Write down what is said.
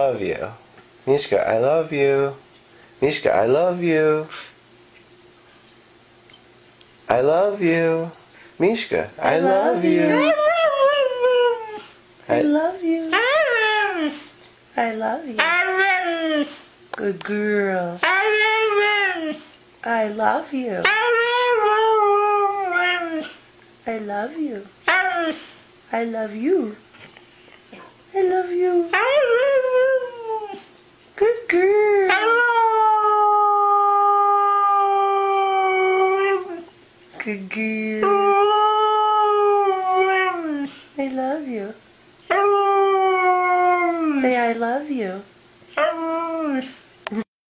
love you. Mishka, I love you. Mishka, I love you. I love you. Mishka, I, love, you. I I- love you. I love you. Good girl. I love you. I love you. I love you. girl. Hello. Good girl. Hello. I love you. Hello. Say I love you. Hello.